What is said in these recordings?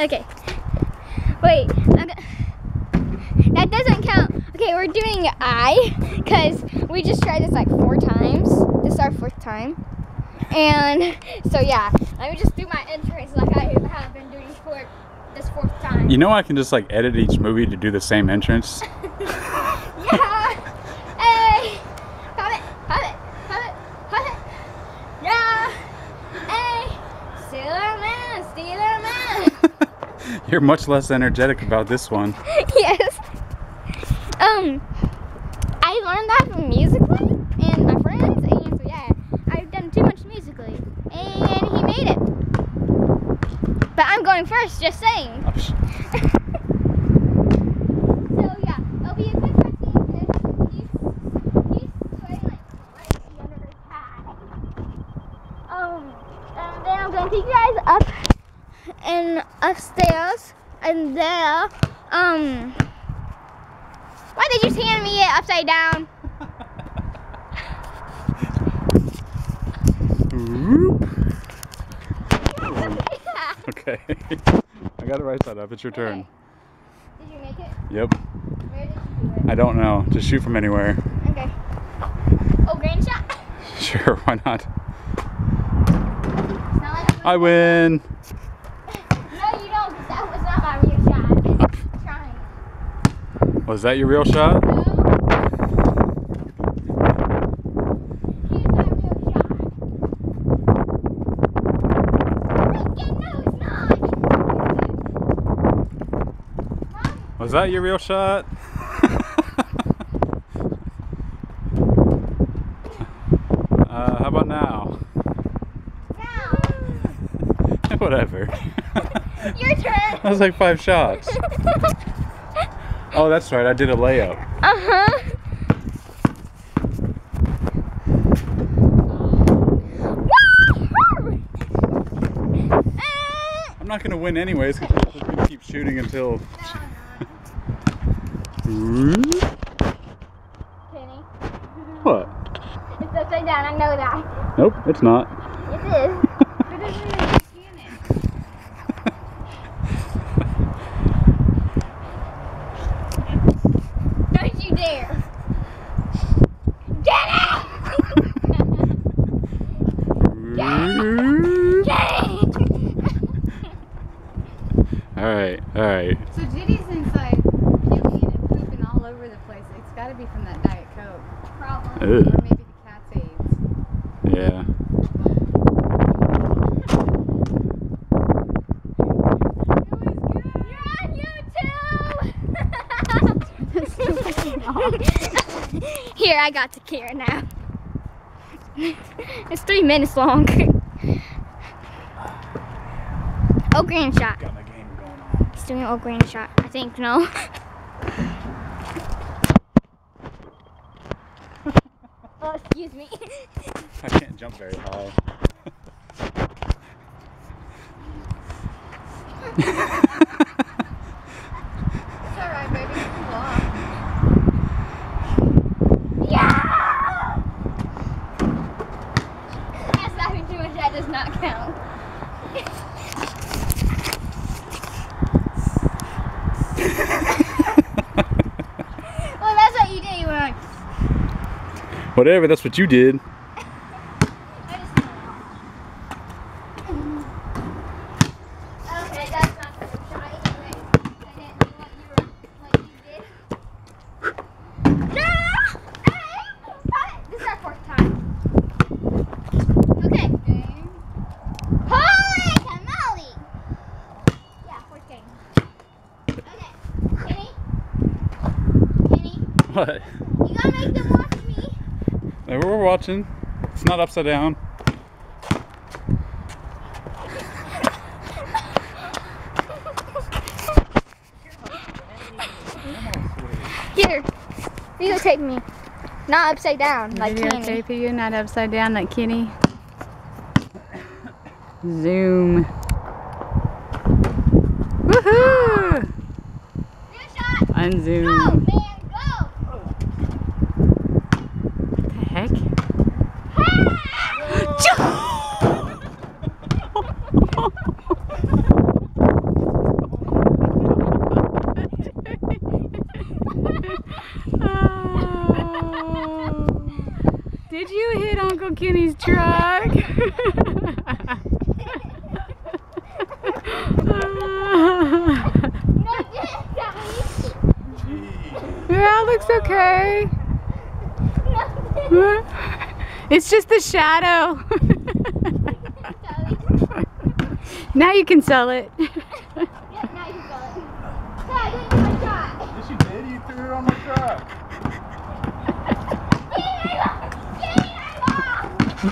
Okay. Wait. That doesn't count. Okay, we're doing I because we just tried this like four times. This is our fourth time. And so yeah, let me just do my entrance like I have been doing for this fourth time. You know I can just like edit each movie to do the same entrance. Yeah. Hey. Pop it. Pop it. Pop it. Pop it. Yeah. Hey. Steeler man. Steeler man. You're much less energetic about this one. yes. Um, I learned that from musical.ly and my friends, and so yeah, I've done too much musical.ly, and he made it. But I'm going first, just saying. Oh, sh- So yeah, it'll be a quick cutscene because he's he's playing like right under his hat. Um, and then I'm gonna take you guys up and upstairs, and there, um, why did you hand me it upside down? Okay. I got it right side up. It's your turn. Did you make it? Yep. Where did you do I don't know. Just shoot from anywhere. Okay. Oh, grand shot. Sure, why not? Not like I win. No, you don't, 'cause that was not my real shot. It's trying. Was that your real shot? No. Here's my real shot. Freaking no, it's not. Mom, Was that your real shot? uh, how about now? now. Whatever. Your turn. that was like five shots. Oh, that's right. I did a layup. Uh huh. I'm not gonna win anyways because we're just gonna keep shooting until. Kenny, what? it's upside down. I know that. Nope, it's not. It is. Don't you dare. Get it! Get it! All right, all right. So Judy's inside puking and pooping all over the place. It's got to be from that Diet Coke. Problem. Or maybe the cat's AIDS. Yeah. You're on YouTube! Here, I got to care now. it's three minutes long. oh, grand shot. Got my game going on. He's doing a green shot. I think, no? oh, excuse me. I can't jump very high. It's all right, baby. You can walk. yeah! That's not too much. That does not count. well, that's what you did. You were like, Whatever, that's what you did. I just Okay, that's not the shot anyway. I didn't do what you were, what you did. No! Hey! Got it. This is our fourth time. Okay. Holy tamale! Yeah, fourth game. Okay. Kenny? Kenny? What? You gotta make them watch me. Hey, We're watching. It's not upside down. Here, videotape me. Not upside down, like Kenny. Videotape you, not upside down like Kenny. Zoom. Woohoo! Real shot. Go, Unzoom. man, oh, go. What the heck? Kenny's hit Uncle Kenny's truck? yeah, looks okay. It's just the shadow. Now you can sell it. Yeah, now you got it. Dad, give me my shot. Yes, you did. You threw it on my truck. Give me my, give me my ball. I thought you were going out, dude. Give me my ball. Get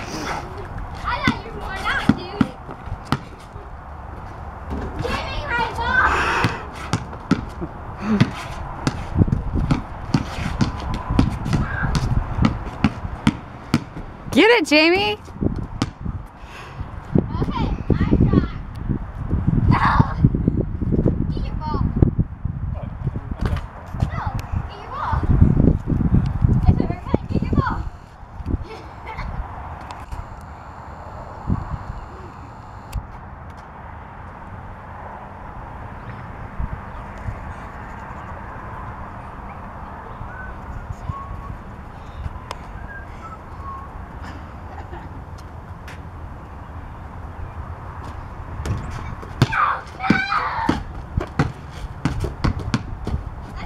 it, Jamie. Okay, my shot. Oh. Get your ball. No, get your ball. That's what we're playing. Get your ball.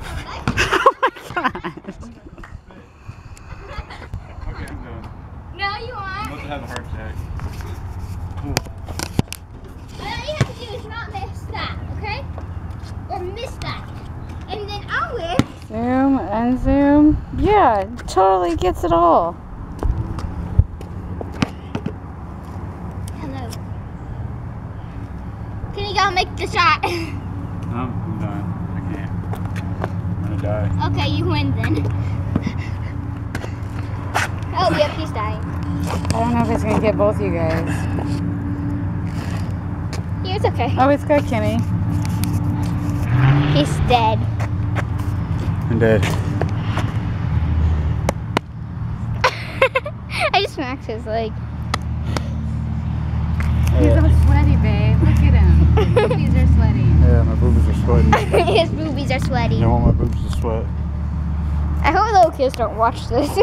oh my gosh. Okay, I'm done. No, you I'm aren't. about to have a heart attack. All you have to do is not miss that, okay? Or miss that. And then I'll win. Zoom and zoom. Yeah, totally gets it all. Hello. Can you go make the shot? No, I'm done. I can't. I'm gonna die. okay, you win then. Oh, yep, he's dying. I don't know if it's gonna get both of you guys. Yeah, it's okay. Oh, it's Kenny. He's dead. I'm dead. I just smacked his. He's all sweaty, babe. Look at him. His Boobies are sweaty. Yeah, my boobies are sweaty. his boobies are sweaty. You don't want my boobs to sweat. I hope little kids don't watch this.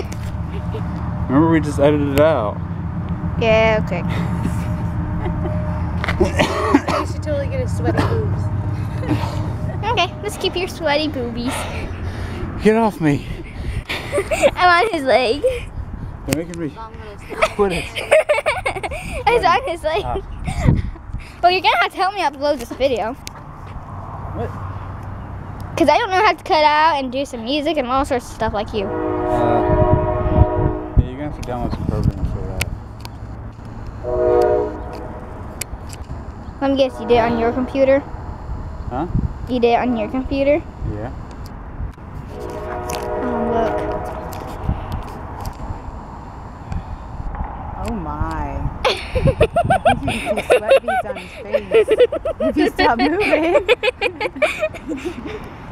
Remember, we just edited it out. yeah, okay. You should totally get his sweaty boobs. Okay, let's keep your sweaty boobies. Get off me. I'm on his leg. You're making me quit it. it's on his leg. well, you're gonna have to help me upload this video. What? Because I don't know how to cut out and do some music and all sorts of stuff like you. Uh, yeah, you're gonna have to download some programs for that. Let me guess, you did it on your computer? Huh? You did it on your computer? Yeah. Oh, look. Oh my. I think you can see sweat beads on his face. If you stop moving.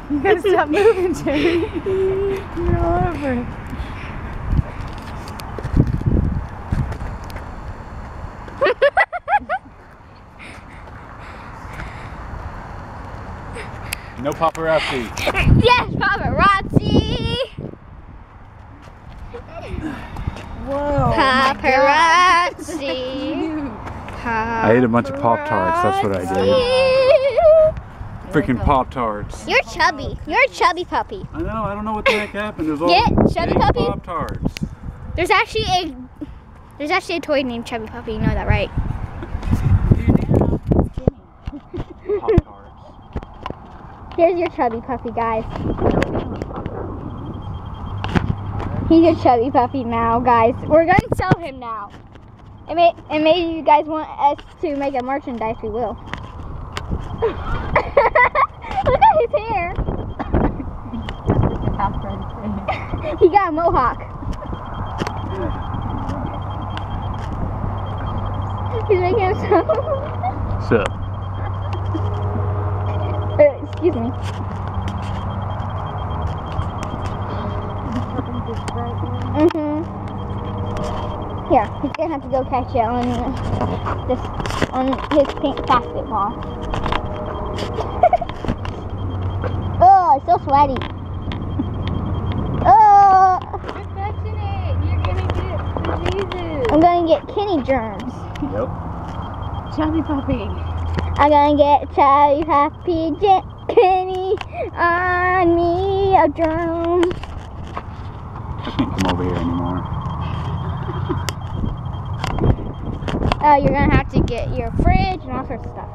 you gotta stop moving, Jerry. You're all over. No paparazzi. yes, paparazzi! Whoa. Paparazzi! I ate a bunch of Pop-Tarts, that's what I did. Freaking Pop Tarts. You're chubby. You're a chubby puppy. I know. I don't know what the heck happened. There's all Get Chubby Puppy? Pop Tarts. There's actually a there's actually a toy named Chubby Puppy. You know that, right? Pop Tarts. Here's your chubby puppy, guys. He's a chubby puppy now, guys. We're going to sell him now. And, may, and maybe you guys want us to make a merchandise, we will. Look at his hair. he got a mohawk. He's making himself. So. Uh, excuse me. Mhm. Here, he's gonna have to go catch it on uh, this on his pink basketball. oh, it's so sweaty. Oh, You're touching it. You're gonna get it. Jesus. I'm gonna get Kenny germs. Yep. Chubby puppy. I'm gonna get Charlie Happy Jet Kenny on me a germ. I can't come over here anymore. Oh, you're gonna have to get your fridge and all sorts of stuff.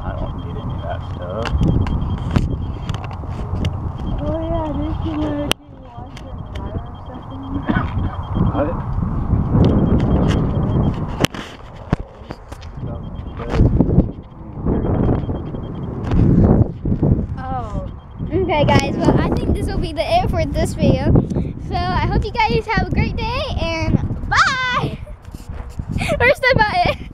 I don't need any of that stuff. Oh yeah, did you want to wash your dryer or something? What? Oh. Okay, guys. Well, I think this will be the end for this video. So I hope you guys have a great day and bye. Where's the button?